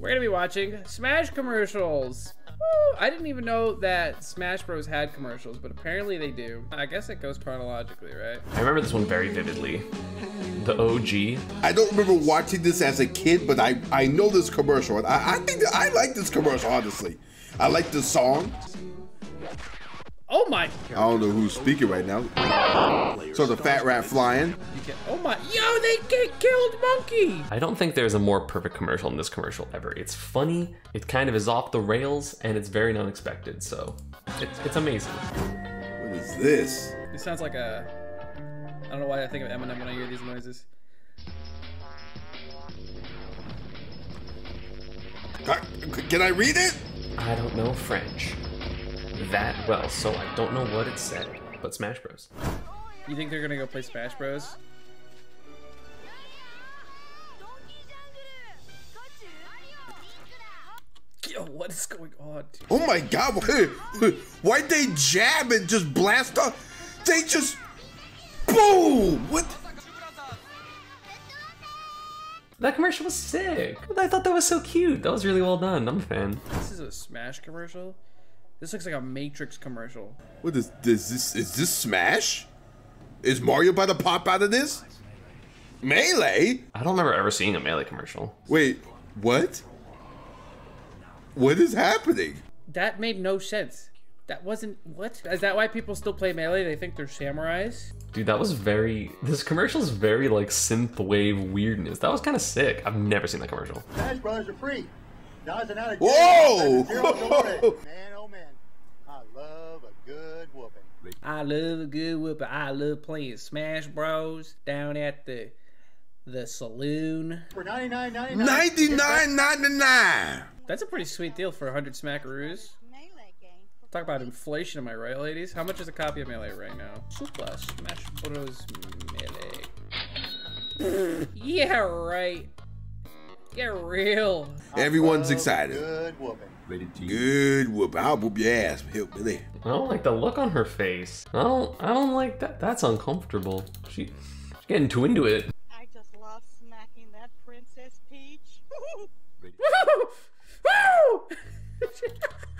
We're gonna be watching Smash commercials. Woo! I didn't even know that Smash Bros had commercials, but apparently they do. I guess it goes chronologically, right? I remember this one very vividly. The OG. I don't remember watching this as a kid, but I, I know this commercial. I, I think that I like this commercial, honestly. I like the song. Oh my! I don't know who's speaking right now. So the fat rat flying. Oh my! Yo, they get killed, monkey! I don't think there's a more perfect commercial than this commercial ever. It's funny, it kind of is off the rails, and it's very unexpected. So it's, it's amazing. What is this? This sounds like a. I don't know why I think of Eminem when I hear these noises. Uh, can I read it? I don't know French that well, so I don't know what it said. But Smash Bros. You think they're gonna go play Smash Bros? Yo, what is going on? Dude? Oh my god, why'd they jab and just blast off? They just boom! What? That commercial was sick. I thought that was so cute. That was really well done. I'm a fan. This is a Smash commercial. This looks like a Matrix commercial. What is this? Is this, is this Smash? Is Mario about to pop out of this? Melee? I don't remember ever seeing a Melee commercial. Wait, what? What is happening? That made no sense. That wasn't what? Is that why people still play Melee? They think they're samurais? Dude, that was very. This commercial is very like synth wave weirdness. That was kind of sick. I've never seen that commercial. Smash Brothers are free. Doesn't out of Whoa! man, oh man, I love a good whooping. I love a good whooping. I love playing Smash Bros. down at the the saloon. For 99.99. 99.99. That's a pretty sweet deal for 100 smackaroos. Talk about inflation, am I right, ladies? How much is a copy of Melee right now? Super Smash Bros. Melee. yeah, right. Get real. Everyone's excited. Good whooping. Good whoop. I'll whoop your ass, Hillbilly. I don't like the look on her face. I don't. I don't like that. That's uncomfortable. She, she's getting too into it. I just love smacking that Princess Peach.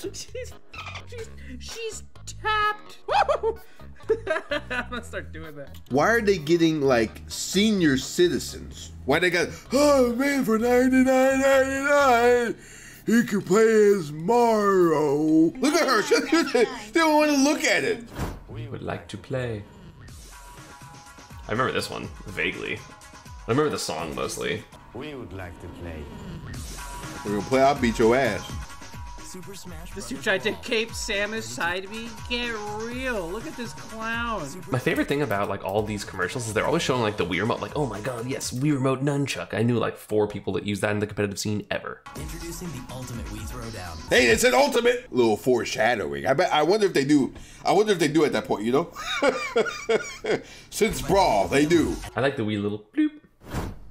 she's she's she's tapped. I'm gonna start doing that. Why are they getting like senior citizens? Why they got oh man for 99.99 he could play as Mario. Look at her. They don't want to look at it. We would like to play. I remember this one vaguely. I remember the song mostly. We would like to play. We're gonna play. I'll beat your ass. Super Smash This dude tried to cape Samus side me. Get real. Look at this clown. My favorite thing about like all these commercials is they're always showing like the Wii remote. Like, oh my god, yes, Wii remote nunchuck. I knew like four people that use that in the competitive scene ever. Introducing the ultimate Wii throwdown. Hey, it's an ultimate little foreshadowing. I bet. I wonder if they do. I wonder if they do at that point. You know, since Brawl, they do. I like the Wii little bloop.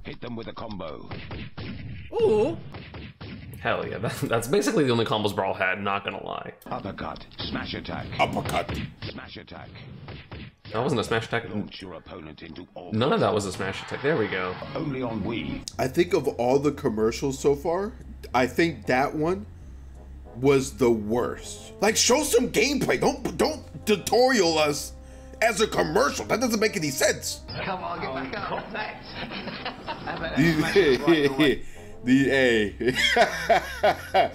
Hit them with a combo. Ooh. Hell yeah, that, that's basically the only combos Brawl had. Not gonna lie. Uppercut. Smash attack. Uppercut. Smash attack. That wasn't a smash attack. Your opponent into all. None of that was a smash attack. There we go. Only on Wii. I think of all the commercials so far, I think that one was the worst. Like, show some gameplay. Don't don't tutorial us as a commercial. That doesn't make any sense. Come on, get back up. Thanks. These, the hey,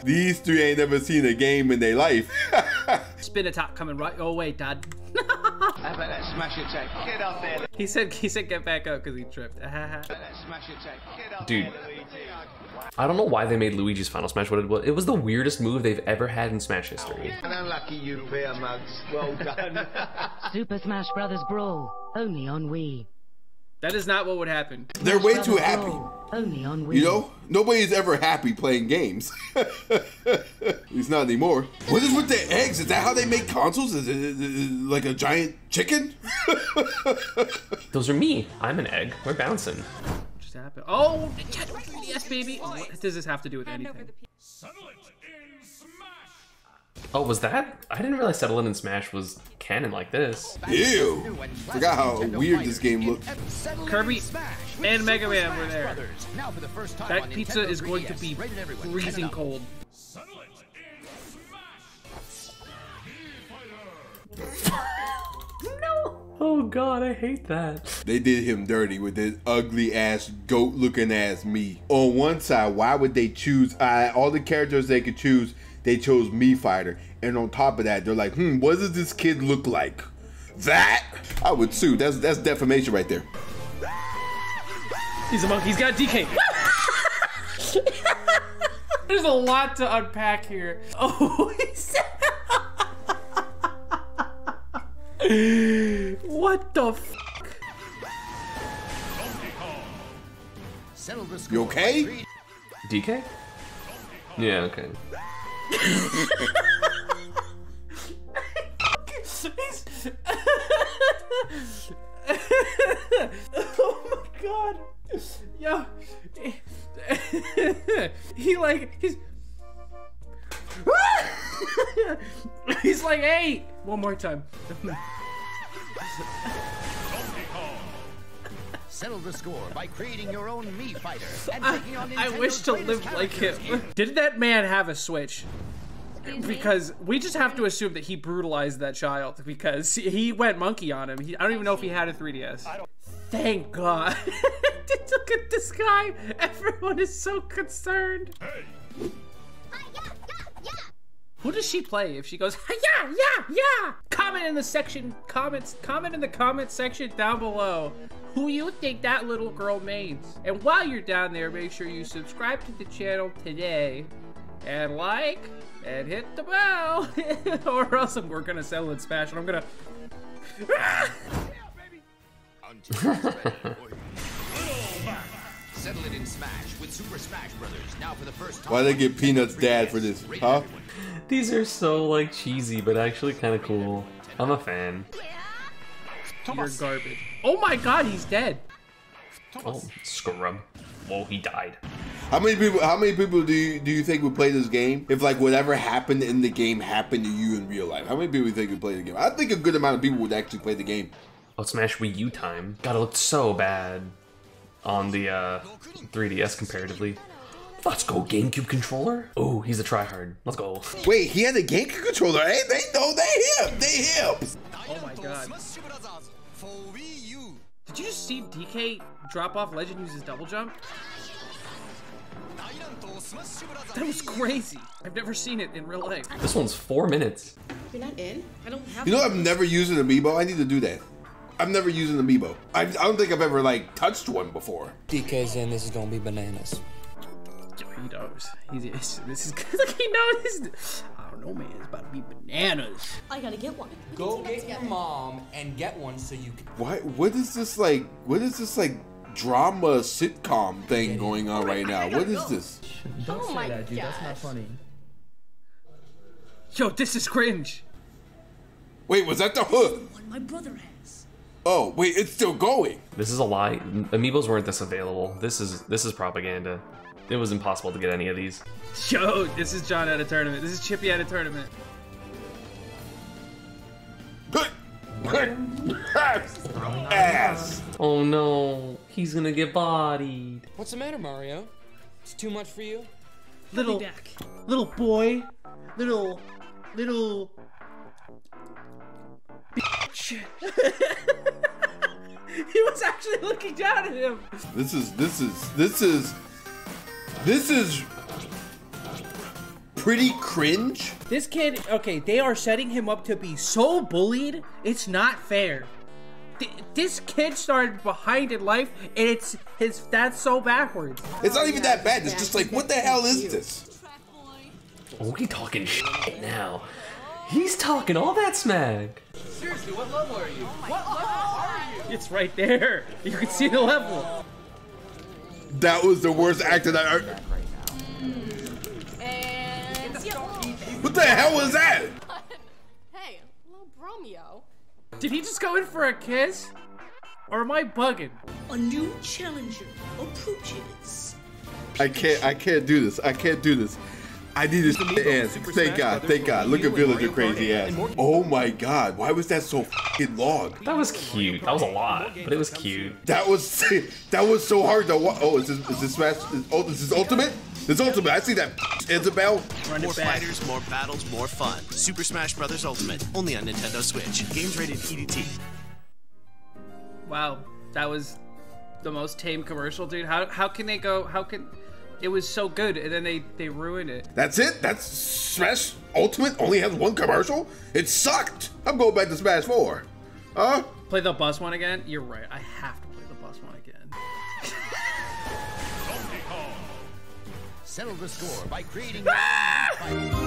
these three ain't never seen a game in their life. Spin attack coming right your way, Dad. How about that smash attack? Get up there. He said he said get back up because he tripped. That smash attack. Get up Dude. there, I don't know why they made Luigi's Final Smash what it was. It was the weirdest move they've ever had in Smash history. And unlucky you beer mugs. Well done. Super Smash Brothers Brawl, only on Wii. That is not what would happen. They're way Brothers too happy. Brawl, only on Wii. You know, nobody's ever happy playing games. At least not anymore. What is with the eggs? Is that how they make consoles? Is it, is it like a giant chicken? Those are me. I'm an egg. We're bouncing. What just happened? Oh, yes, baby. What does this have to do with anything? Oh, was that? I didn't realize Settle It in Smash was canon like this. Ew. Forgot how weird this game looked. Kirby and Mega Man were there. Now for the first time That pizza is going to be freezing Check it out. cold. Oh god, I hate that. They did him dirty with this ugly ass goat looking ass Mii. On one side, why would they choose uh, all the characters they could choose? They chose Mii fighter, and on top of that, they're like, hmm, what does this kid look like? That I would sue. That's that's defamation right there. He's a monkey. He's got DK. There's a lot to unpack here. Oh, he's... what the f? Settle the score You okay? DK? Yeah, okay. Oh my god. Yo. he like he's He's like, hey! One more time. Settle the score by creating your own Mii fighter and I, taking on I wish to live like him. Did that man have a Switch? Because we just have to assume that he brutalized that child because he went monkey on him. He, I don't even know if he had a 3DS. Thank God. Look at this guy. Everyone is so concerned. Ah, Who does she play if she goes, yeah, yeah, yeah? Comment in the section, comments, comment in the comment section down below who you think that little girl means. And while you're down there, make sure you subscribe to the channel today and like and hit the bell or else we're gonna settle in smash and I'm gonna Settle it in Smash with Super Smash Brothers. Now for the first time. Why they get Peanuts dad for this? Huh? These are so like cheesy, but actually kind of cool. I'm a fan. You're garbage. Oh my god, he's dead. Oh, scrub. Whoa, he died. How many people? How many people do you do you think would play this game if like whatever happened in the game happened to you in real life? How many people do you think would play the game? I think a good amount of people would actually play the game. Oh, Smash Wii U time. God, it looked so bad on the uh, 3DS comparatively. Let's go, GameCube controller. Oh, he's a tryhard. Let's go. Wait, he had a GameCube controller. Hey, they know they him. They him. Oh my god. Did you just see DK drop off Legend use his double jump? That was crazy. I've never seen it in real life. This one's four minutes. You're not in? I don't have You know, I've never used an amiibo. I need to do that. I've never used an amiibo. I, I don't think I've ever like touched one before. DK's in, this is gonna be bananas. He knows. He's, he's- this is like he knows. I don't know, man. It's about to be bananas. I gotta get one. We Go can team up get your mom and get one so you can. What? What is this like? What is this like drama sitcom thing going on right now? What is this? Don't oh my that, dude. That's not funny. Yo, this is cringe. Wait, was that the hood? One my brother has. Oh, wait, it's still going. This is a lie. Amiibos weren't this available. This is this is propaganda. It was impossible to get any of these. Yo, this is John at a tournament. This is Chippy at a tournament. Ass. Oh no, he's gonna get bodied. What's the matter, Mario? It's too much for you? Little, little boy, little, little. Bitch. he was actually looking down at him. This is this is this is this is pretty cringe. This kid, okay, they are setting him up to be so bullied. It's not fair. Th- This kid started behind in life, and it's his. That's so backwards. It's not even that bad. It's just like, what the hell is this? Oh, he talking shit now. He's talking all that smack. Seriously, what level are you? What level are you? It's right there. You can see the level. That was the worst acting I heard. And What the hell was that? hey, little Bromeo. Did he just go in for a kiss? Or am I bugging? A new challenger approaches. I can't. I can't do this. I can't do this. I need this to end. Thank God, thank God. Look at Villager crazy ass. Oh my God, why was that so fucking long? That was cute. That was a lot, but it was cute. That was that was so hard to watch. Oh, is this is this Smash? Is, oh, this is Ultimate. This Ultimate. I see that Isabelle. more fighters, more battles, more fun. Super Smash Bros. Ultimate, only on Nintendo Switch. Games rated E EDT. Wow, that was the most tame commercial, dude. How how can they go? How can it was so good and then they they ruined it. That's it. That's Smash Ultimate. Only has one commercial. It sucked. I'm going back to Smash Four. Huh? Play the bus one again. You're right. I have to play the bus one again. Settle the score by creating your own